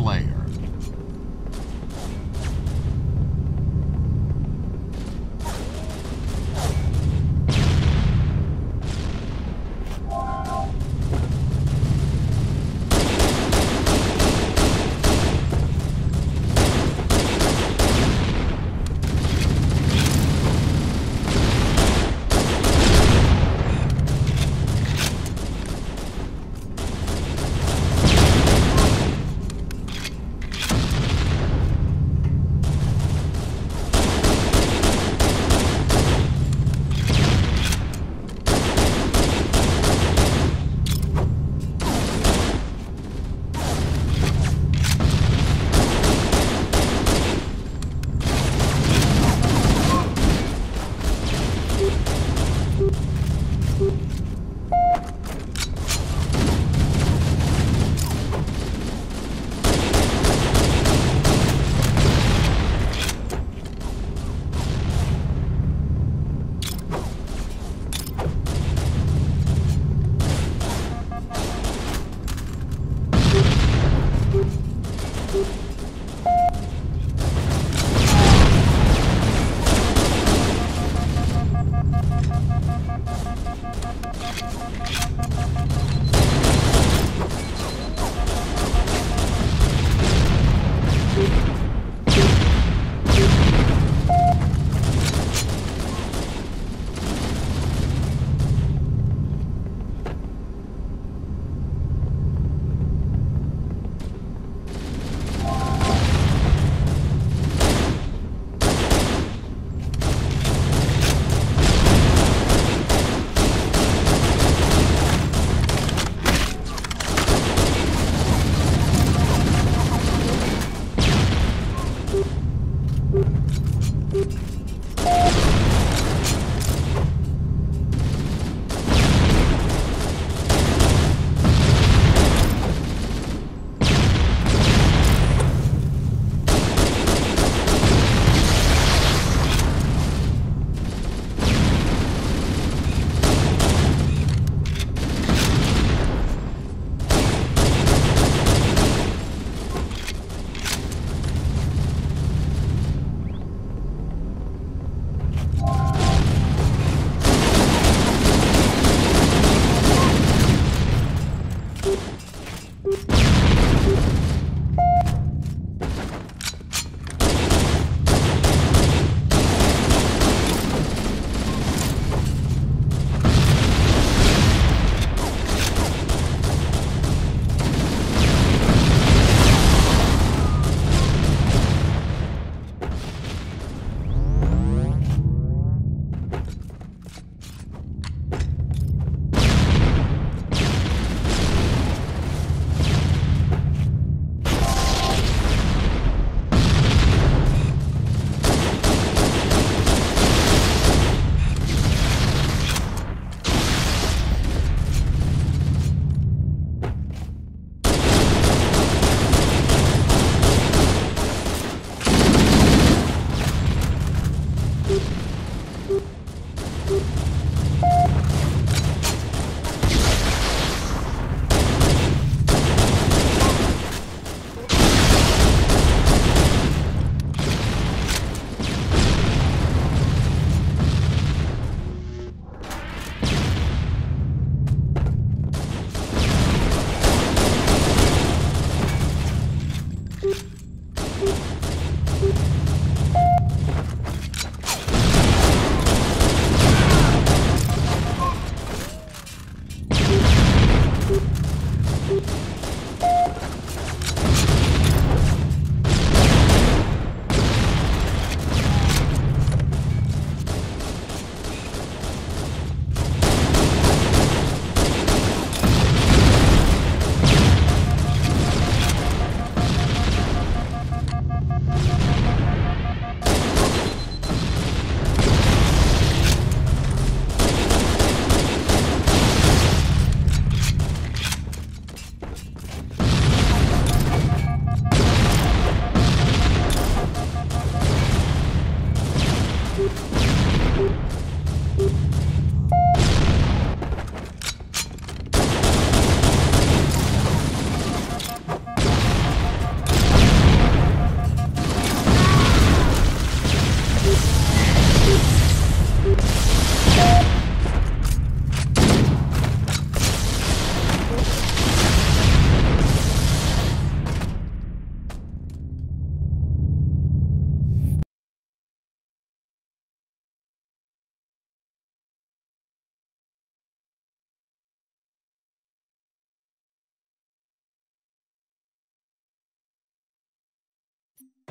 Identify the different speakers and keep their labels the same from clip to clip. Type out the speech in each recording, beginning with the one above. Speaker 1: Slayer.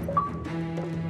Speaker 1: Thank you.